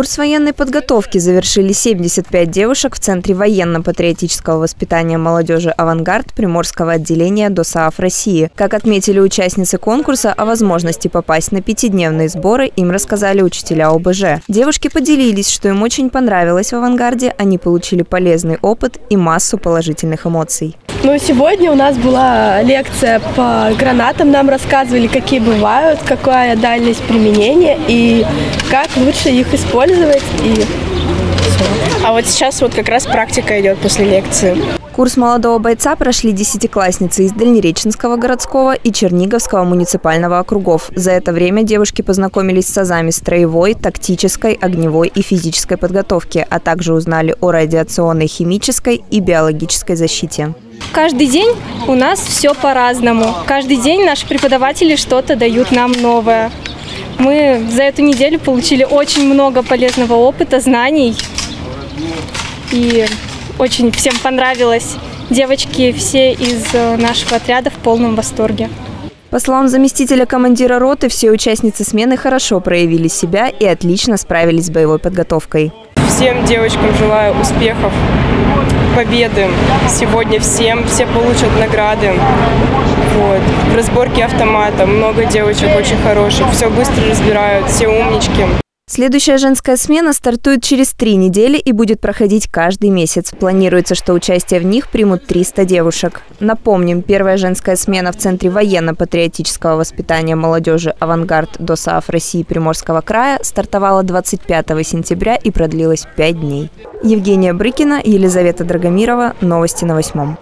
Курс военной подготовки завершили 75 девушек в Центре военно-патриотического воспитания молодежи «Авангард» Приморского отделения ДОСААФ России. Как отметили участницы конкурса, о возможности попасть на пятидневные сборы им рассказали учителя ОБЖ. Девушки поделились, что им очень понравилось в «Авангарде», они получили полезный опыт и массу положительных эмоций. Ну, сегодня у нас была лекция по гранатам. Нам рассказывали, какие бывают, какая дальность применения и как лучше их использовать. И все. А вот сейчас вот как раз практика идет после лекции. Курс молодого бойца прошли десятиклассницы из Дальнереченского городского и Черниговского муниципального округов. За это время девушки познакомились с азами строевой, тактической, огневой и физической подготовки, а также узнали о радиационной, химической и биологической защите. Каждый день у нас все по-разному. Каждый день наши преподаватели что-то дают нам новое. Мы за эту неделю получили очень много полезного опыта, знаний. И очень всем понравилось. Девочки все из э, нашего отряда в полном восторге. По словам заместителя командира роты, все участницы смены хорошо проявили себя и отлично справились с боевой подготовкой. Всем девочкам желаю успехов, победы. Сегодня всем, все получат награды. Вот. В разборке автомата много девочек очень хороших, все быстро разбирают, все умнички. Следующая женская смена стартует через три недели и будет проходить каждый месяц. Планируется, что участие в них примут 300 девушек. Напомним, первая женская смена в Центре военно-патриотического воспитания молодежи «Авангард» ДОСААФ России Приморского края стартовала 25 сентября и продлилась 5 дней. Евгения Брыкина, Елизавета Драгомирова. Новости на восьмом.